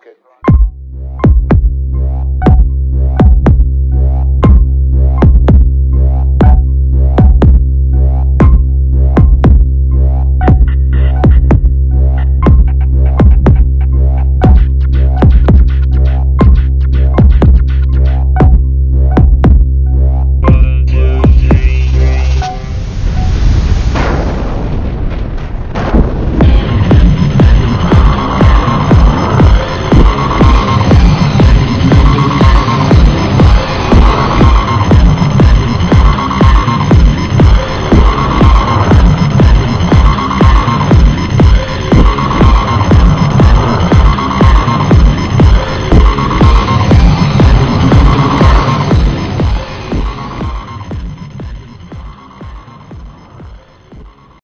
que